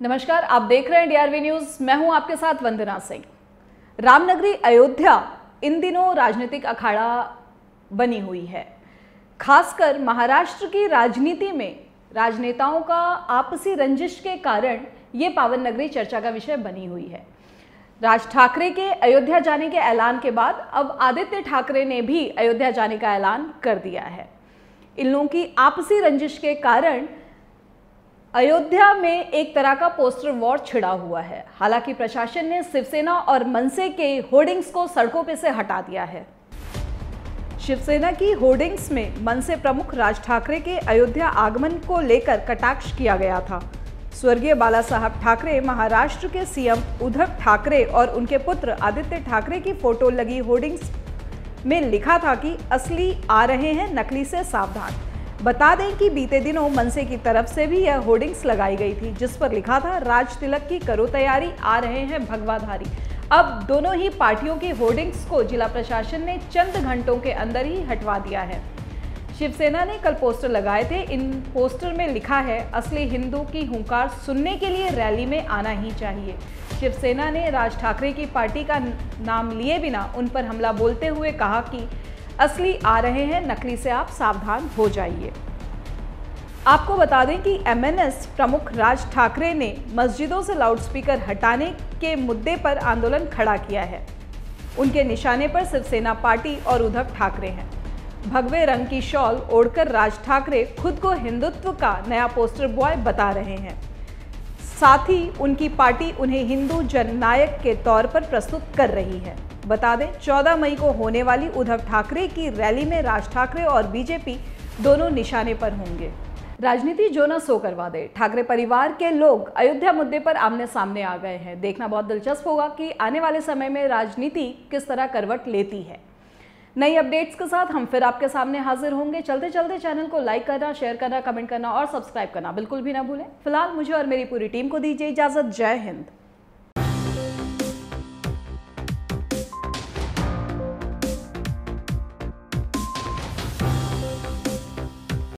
नमस्कार, आप देख रहे हैं डीआरवी न्यूज़ मैं हूँ आपके साथ वंदना सिंह। रामनगरी अयोध्या, इन दिनों राजनीतिक अखाड़ा बनी हुई है। खासकर महाराष्ट्र की राजनीति में राजनेताओं का आपसी रंजिश के कारण ये पावन नगरी चर्चा का विषय बनी हुई है। राज ठाकरे के अयोध्या जाने के ऐलान के बाद अब आदित्य ठाकरे ने भी अयोध्या जाने का ऐलान कर दिया है। इन लोगों की आपसी रंजिश के कारण अयोध्या में एक तरह का पोस्टर वॉर छिड़ा हुआ है। हालाँकि प्रशासन ने शिवसेना और मनसे के होर्डिंग्स को सड़कों पे से हटा दिया है। शिवसेना की होर्डिंग्स में मनसे प्रमुख राज ठाकरे के अयोध्या आगमन को लेकर कटाक्ष किया गया था। स्वर्गीय बाला साहब ठाकरे, महाराष्ट्र के सीएम उद्धव ठाकरे और उनके पुत्र आदित्य ठाकरे की फ़ोटो लगी होर्डिंग्स में लिखा था कि असली आ रहे हैं, नकली से सावधान। बता दें कि बीते दिनों मनसे की तरफ़ से भी यह होर्डिंग्स लगाई गई थी, जिस पर लिखा था, राज तिलक की करो तैयारी, आ रहे हैं भगवाधारी। अब दोनों ही पार्टियों की होर्डिंग्स को जिला प्रशासन ने चंद घंटों के अंदर ही हटवा दिया है। शिवसेना ने कल पोस्टर लगाए थे। इन पोस्टर में लिखा है, असली हिंदू की हुंकार सुनने के लिए रैली में आना ही चाहिए। शिवसेना ने राज ठाकरे की पार्टी का नाम लिए बिना उन पर हमला बोलते हुए कहा कि असली आ रहे हैं, नकली से आप सावधान हो जाइए। आपको बता दें कि एमएनएस प्रमुख राज ठाकरे ने मस्जिदों से लाउडस्पीकर हटाने के मुद्दे पर आंदोलन खड़ा किया है। उनके निशाने पर शिवसेना पार्टी और उद्धव ठाकरे हैं। भगवे रंग की शॉल ओढ़कर राज ठाकरे खुद को हिंदुत्व का नया पोस्टर बॉय बता रहे हैं। साथ ही उनकी पार्टी उन्हें हिंदू जननायक के तौर पर प्रस्तुत कर रही है। बता दें 14 मई को होने वाली उद्धव ठाकरे की रैली में राज ठाकरे और बीजेपी दोनों निशाने पर होंगे। राजनीति जो न सो करवा दे। ठाकरे परिवार के लोग अयोध्या मुद्दे पर आमने सामने आ गए हैं। देखना बहुत दिलचस्प होगा कि आने वाले समय में राजनीति किस तरह करवट लेती है। नई अपडेट्स के साथ हम फिर आपके सामने हाजिर होंगे। चलते चलते चैनल को लाइक करना, शेयर करना, कमेंट करना और सब्सक्राइब करना बिल्कुल भी ना भूलें। फ़िलहाल मुझे और मेरी पूरी टीम को दीजिए इजाज़त। जय हिंद।